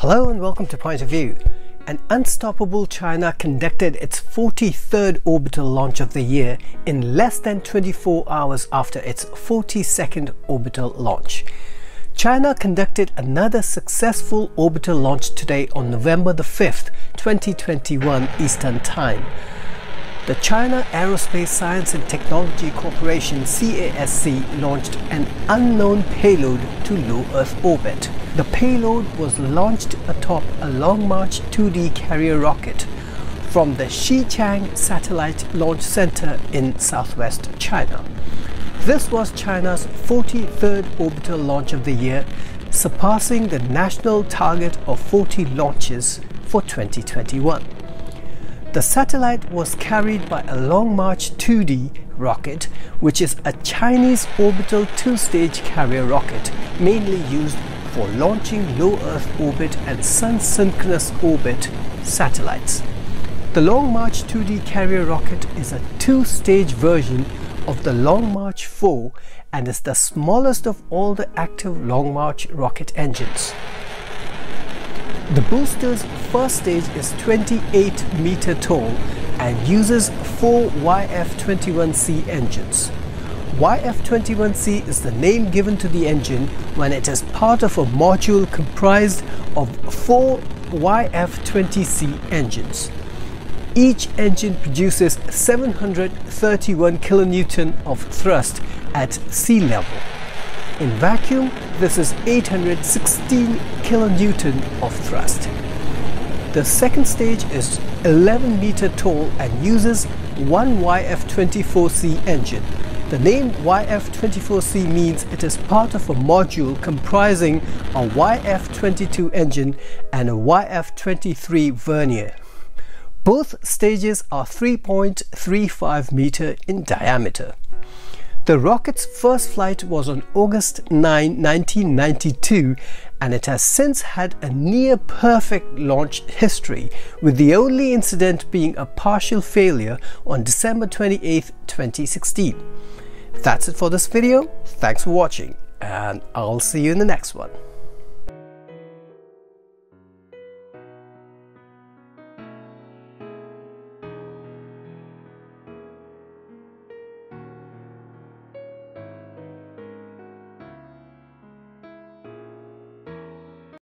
Hello and welcome to Point of View. An unstoppable China conducted its 43rd orbital launch of the year in less than 24 hours after its 42nd orbital launch. China conducted another successful orbital launch today on November the 5th, 2021 Eastern Time. The China Aerospace Science and Technology Corporation CASC launched an unknown payload to low Earth orbit. The payload was launched atop a Long March 2D carrier rocket from the Xichang Satellite Launch Center in southwest China. This was China's 43rd orbital launch of the year, surpassing the national target of 40 launches for 2021. The satellite was carried by a Long March 2D rocket, which is a Chinese orbital two-stage carrier rocket mainly used for launching low Earth orbit and sun synchronous orbit satellites. The Long March 2D carrier rocket is a two-stage version of the Long March 4 and is the smallest of all the active Long March rocket engines. The booster's first stage is 28 meter tall and uses four YF-21C engines. YF-21C is the name given to the engine when it is part of a module comprised of four YF-20C engines. Each engine produces 731 kilonewton of thrust at sea level. In vacuum, this is 816 kilonewton of thrust. The second stage is 11 meter tall and uses one YF-24C engine. The name YF-24C means it is part of a module comprising a YF-22 engine and a YF-23 vernier. Both stages are 3.35 meter in diameter. The rocket's first flight was on August 9, 1992, and it has since had a near perfect launch history, with the only incident being a partial failure on December 28, 2016. That's it for this video. Thanks for watching, and I'll see you in the next one.